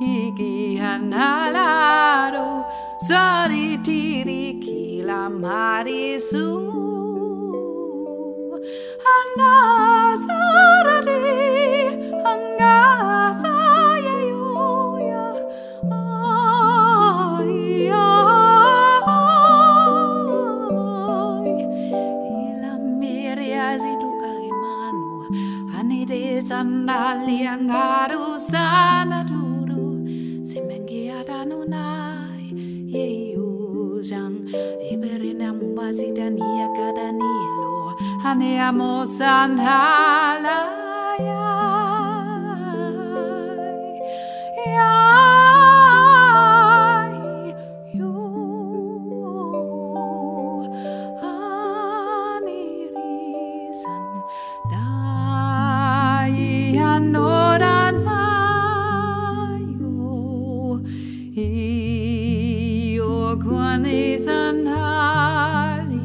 Higi Hanalado Sari Tiri Kila Marisu. Anda Sarali Anga Saya Yoya Ay ay Ilam Miriazi Dukarimanu Anide Sandali Angaru Sanaduru Simengi Adanu Nai Yeyu Jang Iberina Mubasi Dania Kadanilo Iyo Sanali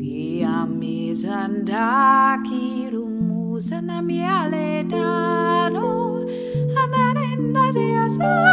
Giamizandaki Rumusanamiale Dano Anarenda Sari Hana You Hanana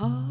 Oh.